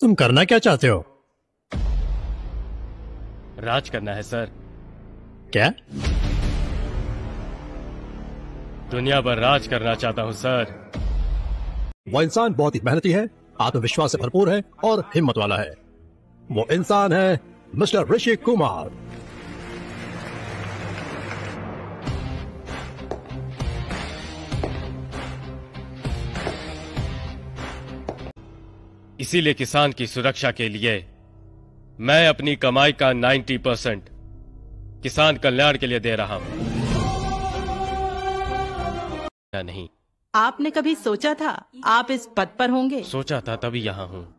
तुम करना क्या चाहते हो? राज करना है सर। क्या? दुनिया पर राज करना चाहता हूँ सर। वो इंसान बहुत ही मेहनती है आत्मविश्वास से भरपूर है और हिम्मत वाला है। वो इंसान है मिस्टर ऋषि कुमार। इसीलिए किसान की सुरक्षा के लिए मैं अपनी कमाई का 90 परसेंट किसान कल्याण के लिए दे रहा हूँ। नहीं? आपने कभी सोचा था आप इस पद पर होंगे? सोचा था तभी यहाँ हूँ।